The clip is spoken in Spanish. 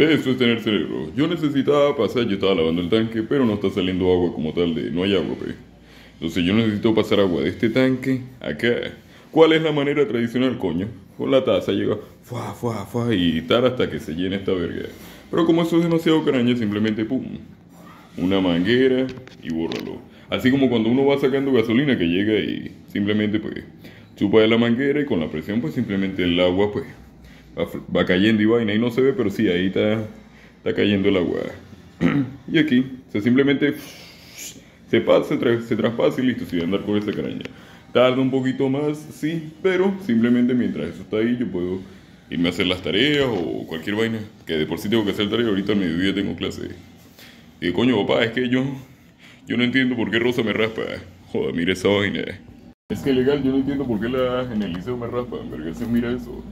Ve, esto es tener cerebro. Yo necesitaba pasar, yo estaba lavando el tanque, pero no está saliendo agua como tal de... No hay agua, pe. Entonces yo necesito pasar agua de este tanque acá. ¿Cuál es la manera tradicional, coño? Con la taza llega, fuá, fuá, fuá, y tal hasta que se llene esta verga. Pero como eso es demasiado caraña, simplemente pum. Una manguera y bórralo. Así como cuando uno va sacando gasolina que llega y simplemente pues chupa de la manguera y con la presión pues simplemente el agua pues va, va cayendo y vaina y no se ve, pero sí, ahí está, está cayendo el agua. y aquí, o sea, simplemente se pasa, se, tra- se traspasa y listo, sin andar con esa caraña. Tarda un poquito más, sí, pero simplemente mientras eso está ahí yo puedo irme a hacer las tareas o cualquier vaina, que de por sí tengo que hacer tareas, ahorita al mediodía tengo clase. Y coño, papá, es que yo, yo no entiendo por qué Rosa me raspa. Joder, mira esa vaina. Es que legal, yo no entiendo por qué la en el liceo me raspan, verga, se mira eso.